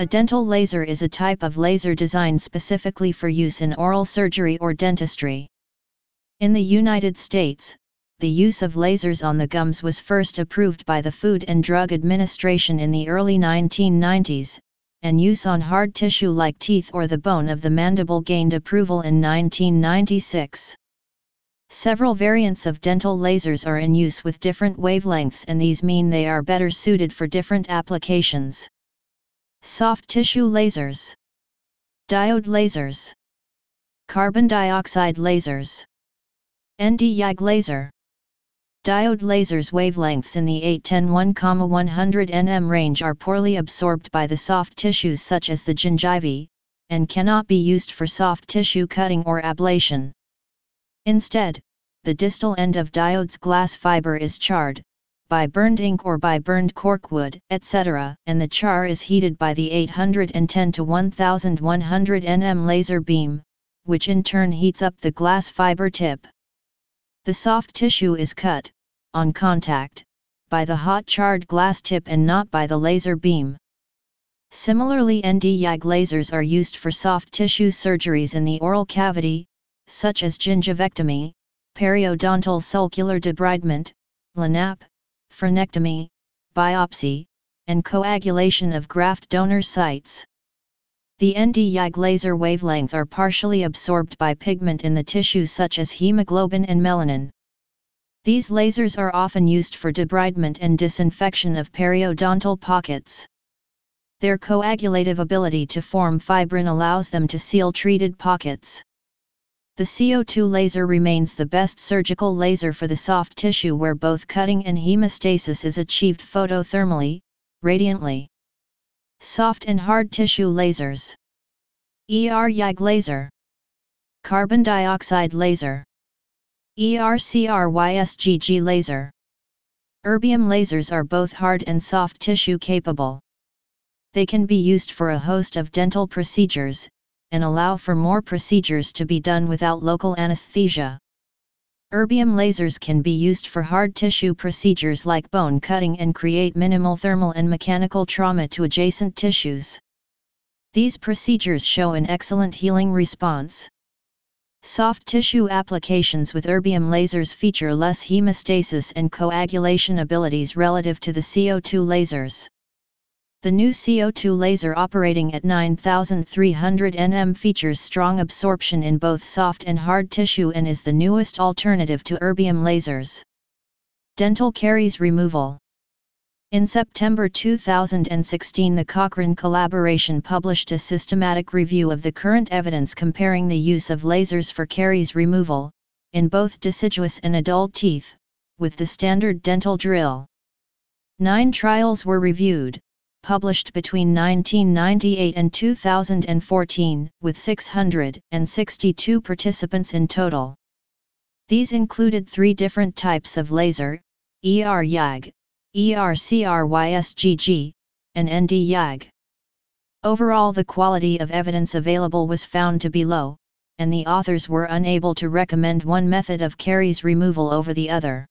A dental laser is a type of laser designed specifically for use in oral surgery or dentistry. In the United States, the use of lasers on the gums was first approved by the Food and Drug Administration in the early 1990s, and use on hard tissue like teeth or the bone of the mandible gained approval in 1996. Several variants of dental lasers are in use with different wavelengths and these mean they are better suited for different applications. Soft tissue lasers. Diode lasers. Carbon dioxide lasers. ND-YAG laser. Diode lasers wavelengths in the 810-1,100 nm range are poorly absorbed by the soft tissues such as the gingiva, and cannot be used for soft tissue cutting or ablation. Instead, the distal end of diode's glass fiber is charred, by burned ink or by burned corkwood, etc., and the char is heated by the 810 to 1100 nm laser beam, which in turn heats up the glass fiber tip. The soft tissue is cut, on contact, by the hot charred glass tip and not by the laser beam. Similarly ND-YAG lasers are used for soft tissue surgeries in the oral cavity, such as gingivectomy, periodontal sulcular debridement, LANAP, frenectomy, biopsy, and coagulation of graft donor sites. The ND-YAG laser wavelength are partially absorbed by pigment in the tissue such as hemoglobin and melanin. These lasers are often used for debridement and disinfection of periodontal pockets. Their coagulative ability to form fibrin allows them to seal treated pockets. The CO2 laser remains the best surgical laser for the soft tissue where both cutting and hemostasis is achieved photothermally, radiantly. Soft and hard tissue lasers. ER-YAG laser. Carbon dioxide laser. ERCRYSGG laser. Erbium lasers are both hard and soft tissue capable. They can be used for a host of dental procedures, and allow for more procedures to be done without local anesthesia. Erbium lasers can be used for hard tissue procedures like bone cutting and create minimal thermal and mechanical trauma to adjacent tissues. These procedures show an excellent healing response. Soft tissue applications with erbium lasers feature less hemostasis and coagulation abilities relative to the CO2 lasers. The new CO2 laser operating at 9300 nm features strong absorption in both soft and hard tissue and is the newest alternative to erbium lasers. Dental caries removal In September 2016 the Cochrane collaboration published a systematic review of the current evidence comparing the use of lasers for caries removal, in both deciduous and adult teeth, with the standard dental drill. Nine trials were reviewed published between 1998 and 2014, with 662 participants in total. These included three different types of laser, ER-YAG, ERCRYSGG, and ND-YAG. Overall the quality of evidence available was found to be low, and the authors were unable to recommend one method of caries removal over the other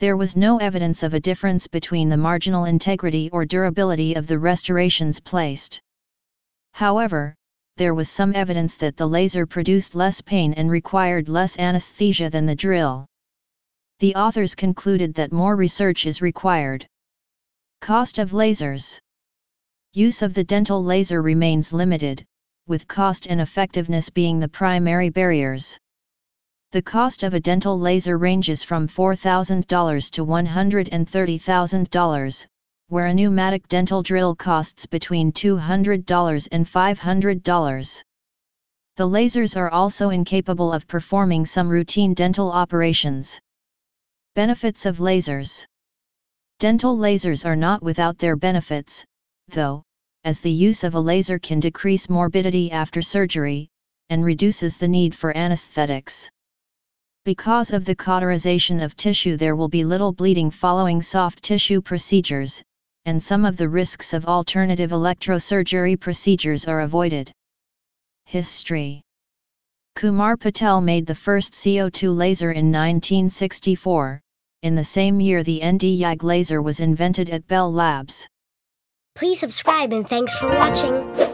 there was no evidence of a difference between the marginal integrity or durability of the restorations placed. However, there was some evidence that the laser produced less pain and required less anesthesia than the drill. The authors concluded that more research is required. Cost of lasers Use of the dental laser remains limited, with cost and effectiveness being the primary barriers. The cost of a dental laser ranges from $4,000 to $130,000, where a pneumatic dental drill costs between $200 and $500. The lasers are also incapable of performing some routine dental operations. Benefits of lasers Dental lasers are not without their benefits, though, as the use of a laser can decrease morbidity after surgery, and reduces the need for anesthetics. Because of the cauterization of tissue there will be little bleeding following soft tissue procedures, and some of the risks of alternative electrosurgery procedures are avoided. History Kumar Patel made the first CO2 laser in 1964, in the same year the ND-YAG laser was invented at Bell Labs. Please subscribe and thanks for watching.